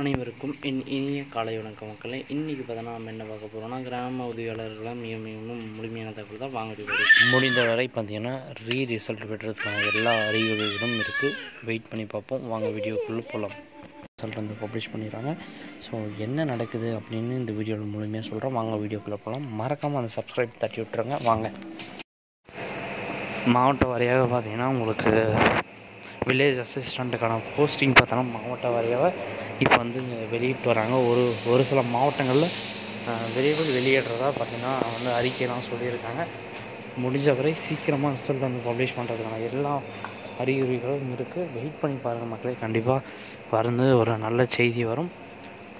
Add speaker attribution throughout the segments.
Speaker 1: அனைவருக்கும் என் இனிய காலை வணக்க மக்களே. இன்றைக்கி பார்த்தோன்னா நம்ம என்ன பார்க்க போகிறோம்னா கிராம உதவியாளர்களை மிக மிகவும் முழுமையான தகவல் தான் வாங்க வீடியோ முடிந்தவரை பார்த்தீங்கன்னா ரீ ரிசல்ட் பெற்றதுக்கான எல்லா அறிகுறிகளும் இருக்குது வெயிட் பண்ணி பார்ப்போம். வாங்க வீடியோக்குள்ளே போகலாம் ரிசல்ட் வந்து பப்ளிஷ் பண்ணிடுறாங்க. ஸோ என்ன நடக்குது அப்படின்னு இந்த வீடியோவில் முழுமையாக சொல்கிறோம் வாங்க வீடியோக்குள்ளே போகலாம் மறக்காமல் அந்த சப்ஸ்கிரைப் தட்டி விட்டுருங்க. வாங்க. மாவட்ட வாரியாக பார்த்தீங்கன்னா உங்களுக்கு வில்லேஜ் அசிஸ்டண்ட்டுக்கான போஸ்டிங் பார்த்தோன்னா மாவட்ட வாரியாக இப்போ வந்து வெளியிட்டு வராங்க. ஒரு ஒரு சில மாவட்டங்களில் விரைவில் வெளியிடுறதா பார்த்திங்கன்னா வந்து அறிக்கையெல்லாம் சொல்லியிருக்காங்க. முடிஞ்ச வரை சீக்கிரமாக ரிசல்ட் வந்து பப்ளிஷ் பண்ணுறதுக்கான எல்லா அறிகுறிகளும் இருக்குது வெயிட் பண்ணி பாருங்கள் மக்களே. கண்டிப்பாக வந்து ஒரு நல்ல செய்தி வரும்.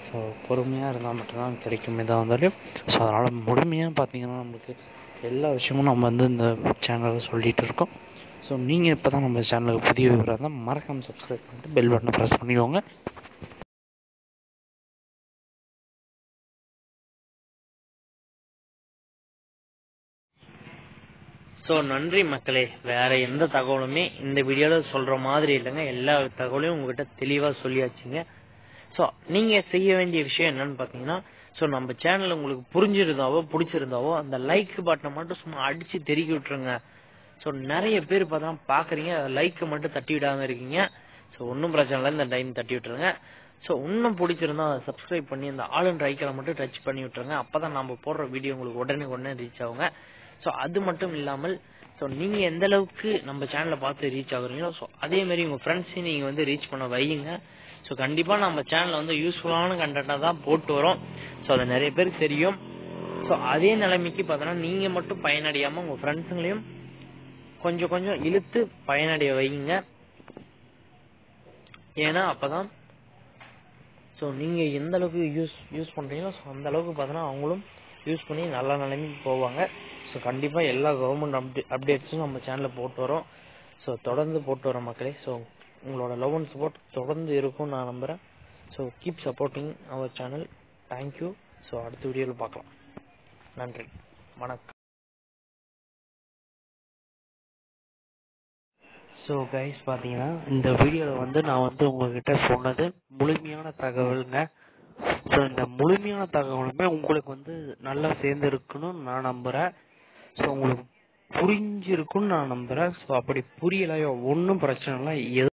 Speaker 1: ஸோ பொறுமையாக இருந்தால் மட்டும்தான் கிடைக்கும். இதாக இருந்தாலும். ஸோ அதனால் முழுமையாக பார்த்திங்கன்னா நம்மளுக்கு எல்லா விஷயமும் நம்ம வந்து இந்த சேனலில் சொல்லிகிட்டு இருக்கோம். ஸோ நீங்கள் இப்போ தான் நம்ம சேனலுக்கு புதிய விவரம் இருந்தால் மறக்காமல் சப்ஸ்கிரைப் பண்ணிட்டு பெல் பட்டனை ப்ரெஸ் பண்ணிக்கோங்க. ஸோ நன்றி மக்களே. வேறு எந்த தகவலுமே இந்த வீடியோவில் சொல்கிற மாதிரி இல்லைங்க. எல்லா தகவலையும் உங்ககிட்ட தெளிவாக சொல்லியாச்சுங்க. ஸோ நீங்கள் செய்ய வேண்டிய விஷயம் என்னன்னு பார்த்தீங்கன்னா ஸோ நம்ம சேனல் உங்களுக்கு புரிஞ்சிருந்தாவோ பிடிச்சிருந்தாவோ அந்த லைக் பட்டனை மட்டும் சும்மா அடித்து தெருக்கி விட்டுருங்க. ஸோ நிறைய பேர் பார்த்தா பார்க்குறீங்க லைக்கை மட்டும் தட்டி விடாமல் இருக்கீங்க. ஸோ ஒன்றும் பிரச்சனை இல்லை. இந்த டைம் தட்டி விட்டுருங்க. ஸோ இன்னும் பிடிச்சிருந்தா அதை சப்ஸ்கிரைப் பண்ணி அந்த ஆளுன்ற அண்ட் ஐக்கனை மட்டும் டச் பண்ணி விட்டுருங்க. அப்போ தான் நம்ம போடுற வீடியோ உங்களுக்கு உடனே உடனே ரீச் ஆகுங்க. ஸோ அது மட்டும் இல்லாமல் ஸோ நீங்கள் எந்த அளவுக்கு நம்ம சேனலை பார்த்து ரீச் ஆகுறீங்களோ ஸோ அதே மாதிரி உங்கள் ஃப்ரெண்ட்ஸையும் நீங்கள் வந்து ரீச் பண்ண வையுங்க. ஸோ கண்டிப்பாக நம்ம சேனலில் வந்து யூஸ்ஃபுல்லான கண்டென்ட்டாக தான் போட்டு வரோம். ஸோ அது நிறைய பேருக்கு தெரியும். ஸோ அதே நிலைமைக்கு பார்த்தோன்னா நீங்கள் மட்டும் பயனடையாமல் உங்கள் ஃப்ரெண்ட்ஸுங்களையும் கொஞ்சம் கொஞ்சம் இழுத்து பயனடைய வைங்க. ஏன்னா அப்பதான் ஸோ நீங்கள் எந்த அளவுக்கு யூஸ் யூஸ் பண்ணுறீங்களோ ஸோ அந்த அளவுக்கு பார்த்தோன்னா அவங்களும் யூஸ் பண்ணி நல்ல நிலைமைக்கு போவாங்க. ஸோ கண்டிப்பாக எல்லா கவர்மெண்ட் அப்டே அப்டேட்ஸும் நம்ம சேனல்ல போட்டு வரோம். ஸோ தொடர்ந்து போட்டு வரோம் மக்களே. ஸோ உங்களோட லவ் அண்ட் சப்போர்ட் தொடர்ந்து இருக்கும்னு நான் நம்புகிறேன் so keep supporting our channel thank you so அடுத்த வீடியோவில் பார்க்கலாம். நன்றி. வணக்கம். ஸோ கைஸ் பார்த்தீங்கன்னா இந்த வீடியோவில் வந்து நான் வந்து உங்ககிட்ட சொன்னது முழுமையான தகவலுங்க. ஸோ இந்த முழுமையான தகவலுமே உங்களுக்கு வந்து நல்லா சேர்ந்துருக்குன்னு நான் நம்புகிறேன் ஸோ உங்களுக்கு புரிஞ்சிருக்குன்னு நான் நம்புகிறேன் ஸோ அப்படி புரியலையோ ஒன்றும் பிரச்சனை இல்லை. எது